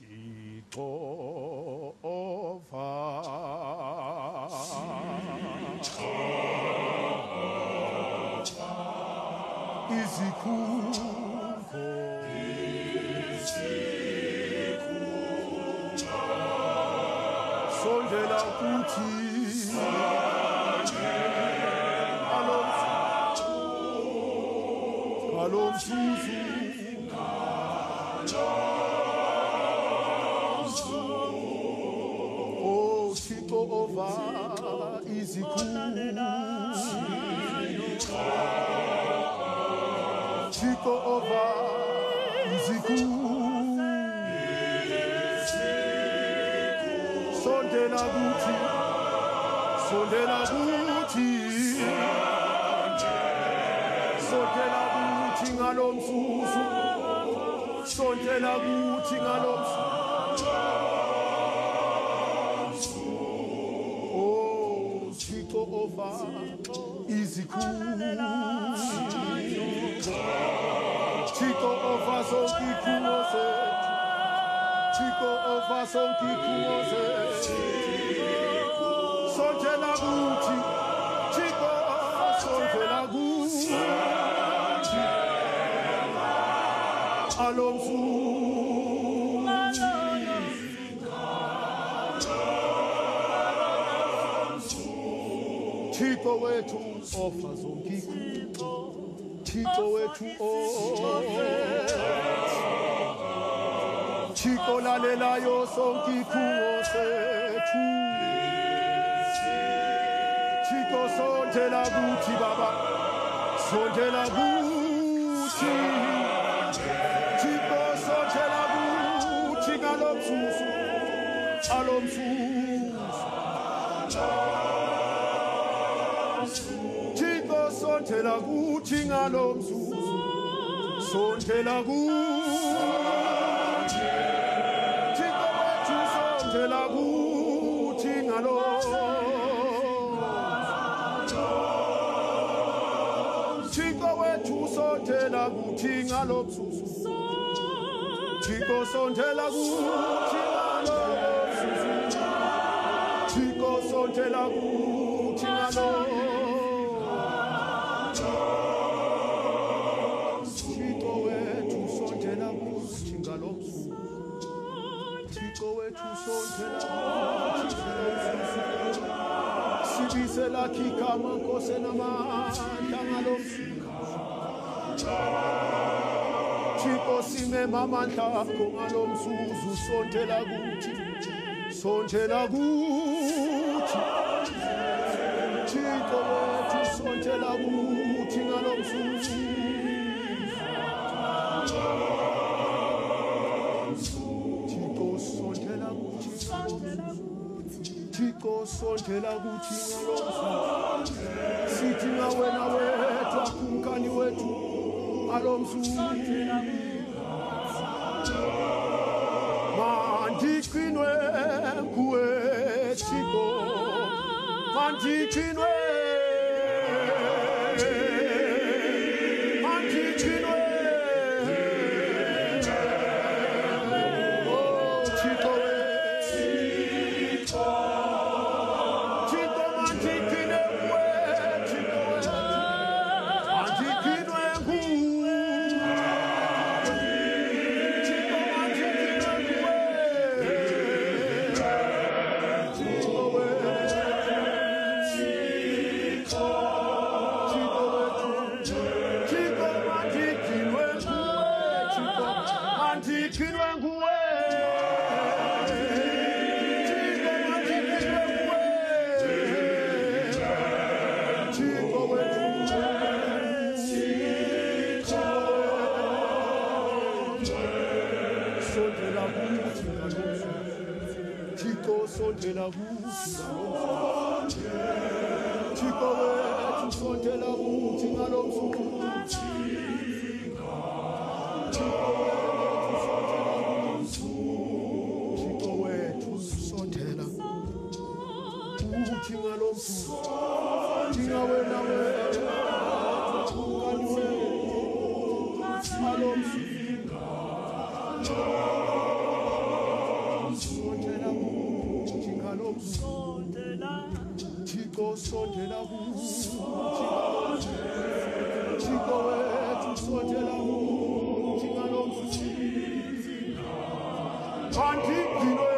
시도파 이시쿠고 이시쿠자 Alon Susu Thixo ova izikhulu Thixo ova izikhulu sondela kuthi sondela kuthi sondela kuthi ngalo mzuzu sondela kuthi ngalo mzuzu Oh Ova izikhulu Thixo ova zonke ikhumo zethu Thixo ova zonke ikhumo zethu sondela kuthi Thixo sondela kuthi alomsuku Thixo wethu ofa zonke Thixo wethu oh Thixo lalelayo sonke ikhumo sethu Thixo sondela kuthi baba. Sondela kuthi. Thixo sondela kuthi ngalomzuzu alomzuzu sondela kuthi ngalomzuzu sondela kuthi Thixo wethu sondela kuthi ngalo Thixo wethu sondela kuthi ngalo mzuzu Thixo sondela kuthi ngalo mzuzu Thixo sondela kuthi ngalo Thixo wethu sondela kuthi ngalo mzuzu Sibisela khikama nkose namandla ngalo mzuzu Thixo simema amandla akho ngalo mzuzu sondela kuthi sondela kuthi Thixo wethu sondela kuthi ngalo mzuzu Thixo sondela kuthi ngalo mzuzu sithi ngawena wethu akumkani wethu ngalo mzuzu mandiqinwe kuwe Thixo mandiqinwe mandiqinwe. Oh, Thixo Thixo Wethu sondela kuthi ngalomzuzu Dinga wena Kani wena Alomzuzu Sondela kuthi Thixo wethu sondela kuthi ngalomzuzu kanti impilo